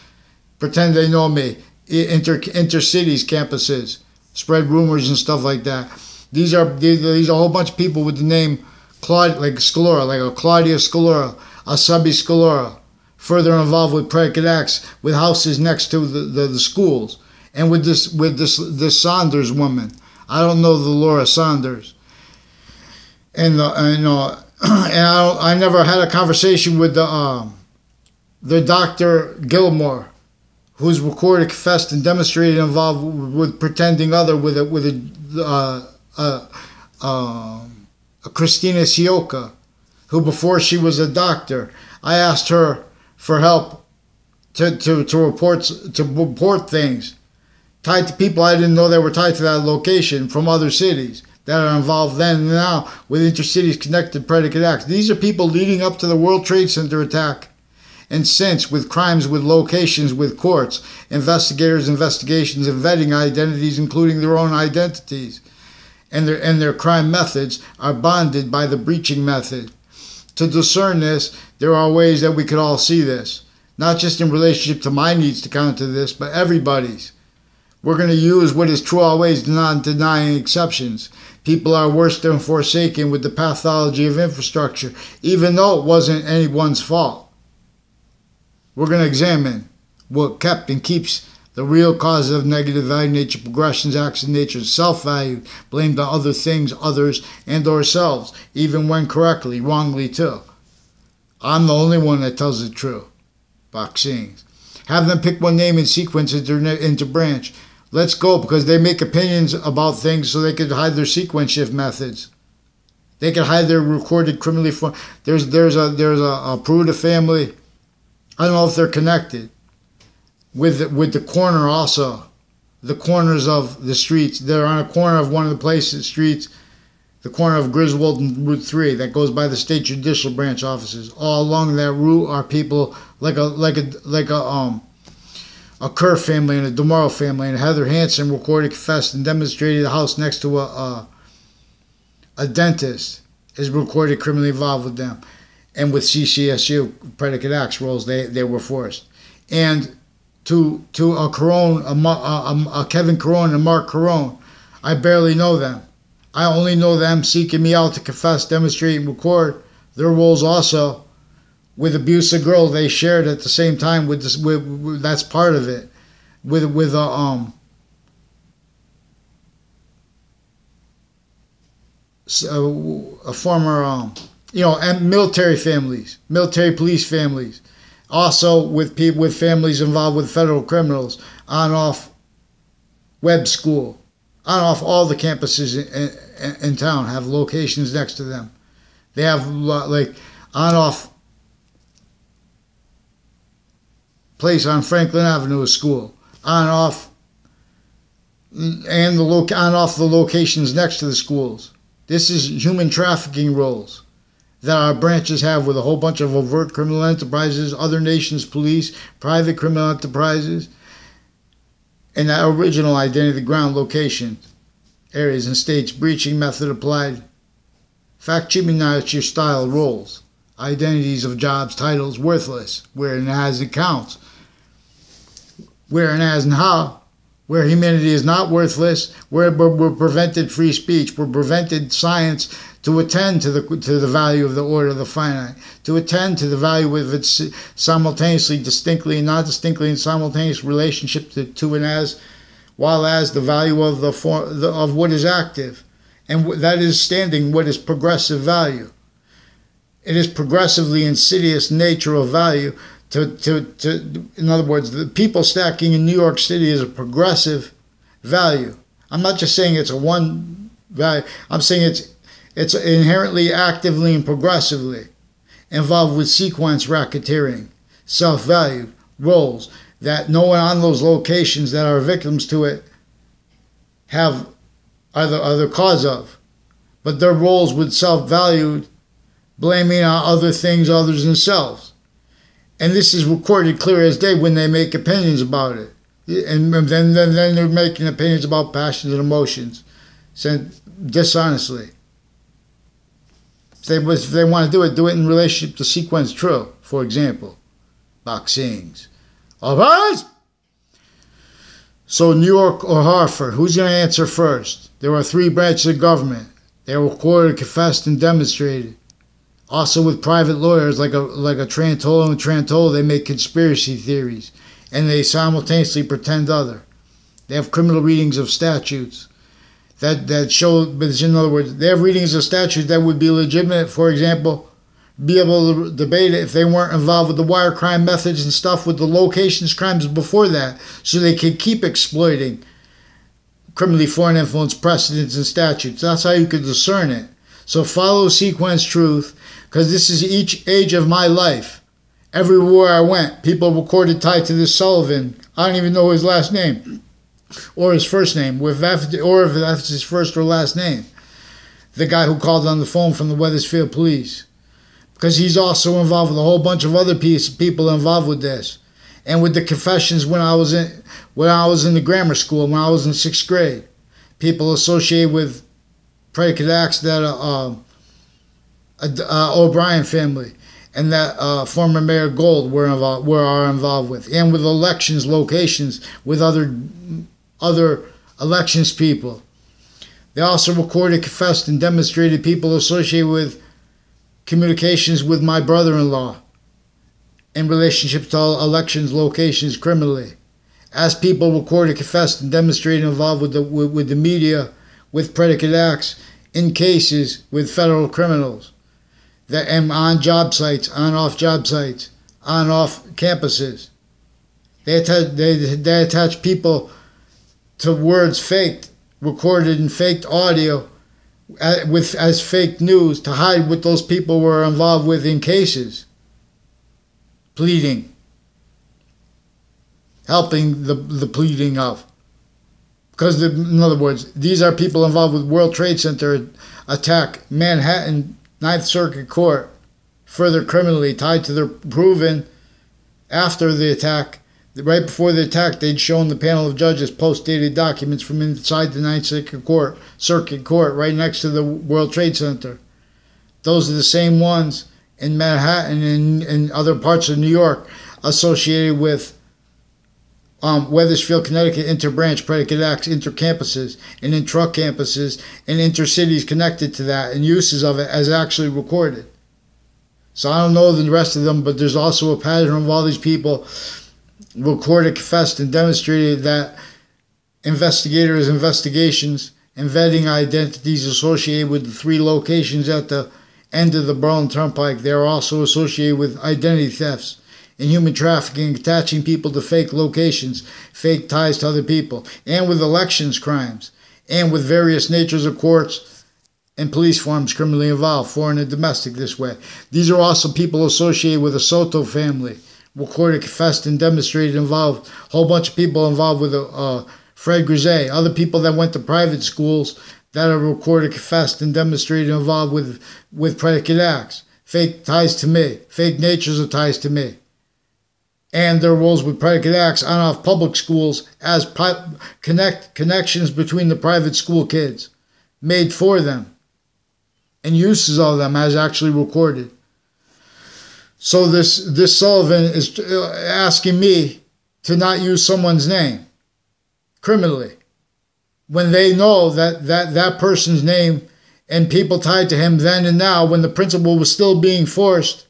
Pretend they know me. Inter intercities campuses spread rumors and stuff like that. These are these are a whole bunch of people with the name Claudia, like Scalora, like a Claudia Scalora, a Subby Scalora, further involved with predicate acts with houses next to the, the, the schools and with this with this this Saunders woman. I don't know the Laura Saunders. And the and, uh, and I, I never had a conversation with the um, the Dr. Gilmore, who's recorded, confessed, and demonstrated involved with pretending other with a with a uh, uh, um, a Christina Sioka, who before she was a doctor, I asked her for help to, to, to report to report things tied to people I didn't know they were tied to that location from other cities that are involved then and now with intercities connected predicate acts. These are people leading up to the World Trade Center attack and since with crimes with locations with courts, investigators, investigations, and vetting identities, including their own identities. And their, and their crime methods are bonded by the breaching method. To discern this, there are ways that we could all see this, not just in relationship to my needs to counter this, but everybody's. We're going to use what is true always, not denying exceptions. People are worse than forsaken with the pathology of infrastructure, even though it wasn't anyone's fault. We're going to examine what kept and keeps the real causes of negative value nature progressions, acts of nature, self-value, blamed on other things, others, and ourselves, even when correctly, wrongly too. I'm the only one that tells the truth. Vaccines. Have them pick one name and sequence into, into branch. Let's go because they make opinions about things so they could hide their sequence shift methods. They could hide their recorded criminally. Form. There's there's a there's a, a Peruta family. I don't know if they're connected with the, with the corner also, the corners of the streets. They're on a corner of one of the places streets, the corner of Griswold and Route Three that goes by the state judicial branch offices. All along that route are people like a like a like a um a Kerr family and a DeMauro family, and Heather Hansen recorded, confessed, and demonstrated the house next to a, a, a dentist is recorded criminally involved with them. And with CCSU predicate acts roles, they, they were forced. And to to a Carone, a, a, a Kevin Carone and Mark Carone, I barely know them. I only know them seeking me out to confess, demonstrate, and record their roles also with abuse of girl they shared at the same time with this with, with that's part of it. With with a um a, a former um you know and military families military police families. Also with people with families involved with federal criminals on off web school on off all the campuses in, in, in town have locations next to them. They have like on off place on Franklin Avenue, school, on off, and the lo- on off the locations next to the schools. This is human trafficking roles that our branches have with a whole bunch of overt criminal enterprises, other nations' police, private criminal enterprises, and that original identity the ground location areas and states breaching method applied. Fact your style roles. Identities of jobs, titles worthless, where it has it counts where and as and how, where humanity is not worthless, where we're prevented free speech, we're prevented science to attend to the to the value of the order of the finite, to attend to the value of its simultaneously, distinctly, and not distinctly, and simultaneous relationship to, to and as, while as the value of the, form, the of what is active, and that is standing what is progressive value. It is progressively insidious nature of value to, to, to, in other words, the people stacking in New York City is a progressive value. I'm not just saying it's a one value. I'm saying it's it's inherently, actively, and progressively involved with sequence racketeering, self-value roles that no one on those locations that are victims to it have are the, are the cause of, but their roles with self-valued, blaming on other things other than themselves and this is recorded clear as day when they make opinions about it. And then, then, then they're making opinions about passions and emotions, sent dishonestly. If they, if they want to do it, do it in relationship to sequence true, for example. Vaccines. All right? So, New York or Hartford, who's going to answer first? There are three branches of government. They are recorded, confessed, and demonstrated Also with private lawyers like a like a Trantolo and Trantolo, they make conspiracy theories and they simultaneously pretend other. They have criminal readings of statutes that that show in other words, they have readings of statutes that would be legitimate, for example, be able to debate it if they weren't involved with the wire crime methods and stuff with the locations crimes before that, so they could keep exploiting criminally foreign influence precedents and statutes. That's how you could discern it. So follow sequence truth, because this is each age of my life. Everywhere I went, people recorded tied to this Sullivan. I don't even know his last name or his first name, or if that's his first or last name. The guy who called on the phone from the Wethersfield police because he's also involved with a whole bunch of other people involved with this, and with the confessions when I was in when I was in the grammar school when I was in sixth grade, people associated with predicate acts that uh, uh, uh, O'Brien family and that uh, former Mayor Gold were involved were are involved with, and with elections locations with other other elections people. They also recorded, confessed, and demonstrated people associated with communications with my brother in law in relationship to elections locations criminally. As people recorded, confessed, and demonstrated involved with the, with, with the media with predicate acts in cases with federal criminals that am on job sites, on off job sites, on off campuses. They attach, they, they attach people to words faked, recorded in faked audio with as fake news to hide what those people were involved with in cases, pleading, helping the, the pleading of. Because, the, in other words, these are people involved with World Trade Center attack, Manhattan Ninth Circuit Court, further criminally tied to their proven after the attack right before the attack, they'd shown the panel of judges post-dated documents from inside the Ninth Circuit Court, Circuit Court, right next to the World Trade Center. Those are the same ones in Manhattan and in other parts of New York associated with um, Wethersfield, Connecticut interbranch predicate acts, intercampuses, and intra campuses, and intercities connected to that, and uses of it as actually recorded. So I don't know the rest of them, but there's also a pattern of all these people recorded, confessed, and demonstrated that investigators' investigations and vetting identities associated with the three locations at the end of the Berlin Turnpike. They are also associated with identity thefts and human trafficking, attaching people to fake locations, fake ties to other people, and with elections crimes, and with various natures of courts and police forms criminally involved, foreign and domestic this way. These are also people associated with the Soto family recorded, confessed, and demonstrated involved a whole bunch of people involved with uh, Fred Grisey, other people that went to private schools that are recorded, confessed, and demonstrated involved with with predicate acts, fake ties to me, fake natures of ties to me, and their roles with predicate acts on off public schools as connect connections between the private school kids made for them, and uses of them as actually recorded. So this this Sullivan is uh, asking me to not use someone's name criminally when they know that that that person's name and people tied to him then and now when the principal was still being forced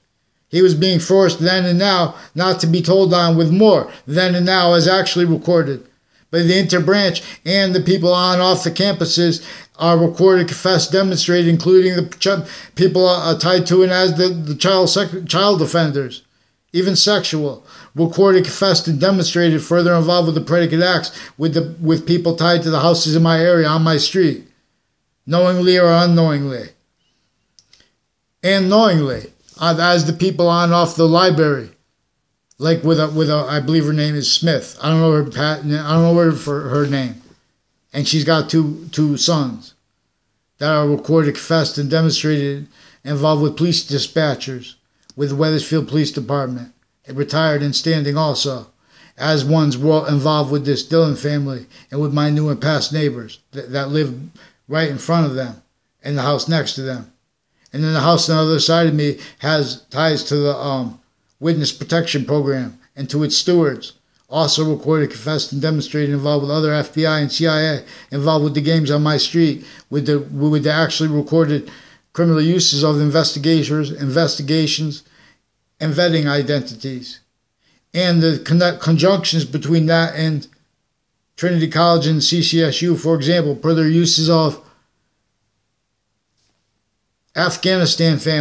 he was being forced then and now not to be told on with more then and now as actually recorded. By the interbranch and the people on and off the campuses are recorded, confessed, demonstrated, including the ch- people uh, tied to it as the, the child sec- child offenders, even sexual. Recorded, confessed, and demonstrated further involved with the predicate acts with the with people tied to the houses in my area on my street, knowingly or unknowingly, and knowingly, Ah, as the people on off the library like with a with a I believe her name is Smith. I don't know her pat. I don't know her for her name, and she's got two two sons that are recorded, confessed, and demonstrated involved with police dispatchers with the Wethersfield Police Department, retired and standing also, as ones were involved with this Dillon family and with my new and past neighbors that, that live right in front of them and the house next to them. And then the house on the other side of me has ties to the um, Witness Protection Program and to its stewards. Also recorded, confessed, and demonstrated involved with other FBI and CIA involved with the games on my street, with the with the actually recorded criminal uses of investigators, investigations, and vetting identities, and the connect conjunctions between that and Trinity College and CCSU, for example, per their uses of Afghanistan families.